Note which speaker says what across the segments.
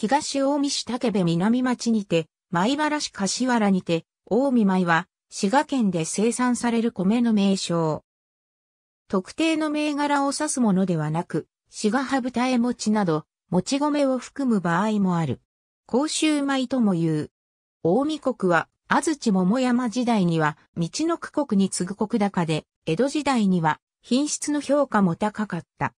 Speaker 1: 東近江市竹部南町にて、米原市柏原にて、近江米は、滋賀県で生産される米の名称。特定の銘柄を指すものではなく、滋賀羽二重餅など、もち米を含む場合もある。甲州米とも言う。近江国は、安土桃山時代には、道の区国に次ぐ国高で、江戸時代には、品質の評価も高かった。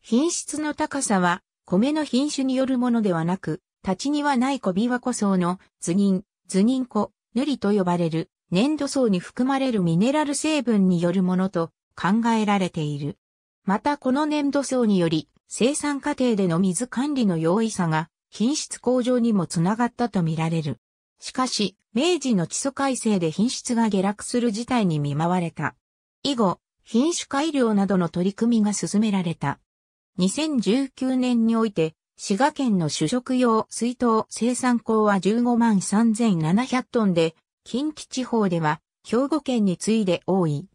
Speaker 1: 品質の高さは、米の品種によるものではなく、立ちにはない小琵琶湖層の図人、図人湖、塗りと呼ばれる粘土層に含まれるミネラル成分によるものと考えられている。またこの粘土層により生産過程での水管理の容易さが品質向上にもつながったとみられる。しかし、明治の基礎改正で品質が下落する事態に見舞われた。以後、品種改良などの取り組みが進められた。2019年において、滋賀県の主食用水筒生産港は15万3700トンで、近畿地方では兵庫県に次いで多い。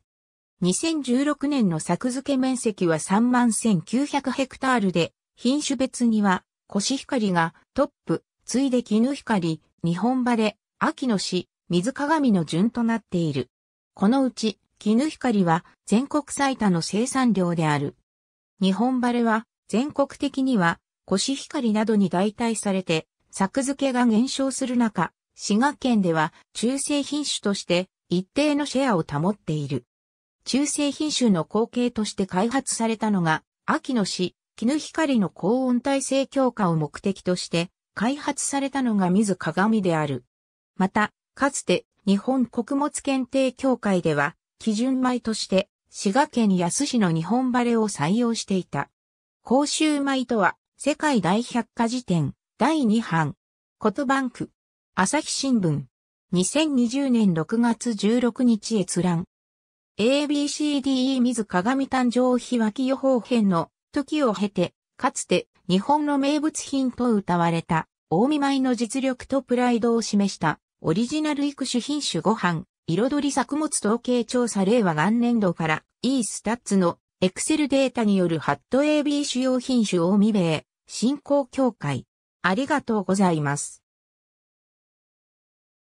Speaker 1: 2016年の作付け面積は3万1900ヘクタールで、品種別にはコシヒカリがトップ、次いで絹光、日本晴れ、秋の市、水鏡の順となっている。このうち、絹光は全国最多の生産量である。日本晴れは全国的にはコシヒカリなどに代替されて作付けが減少する中、滋賀県では中性品種として一定のシェアを保っている。中性品種の後継として開発されたのが、秋の市、絹光の高温耐性強化を目的として開発されたのが水鏡である。また、かつて日本穀物検定協会では基準米として滋賀県安市の日本バレを採用していた。甲州米とは世界大百科事典第2版、コトバンク、朝日新聞、2020年6月16日閲覧。ABCDE 水鏡誕生日脇予報編の。時を経て、かつて日本の名物品と歌われた、大見米の実力とプライドを示した。オリジナル育種品種ご飯、彩り作物統計調査令和元年度から e スタッツのエクセルデータによるハット AB 主要品種大見米振興協会。ありがとうございます。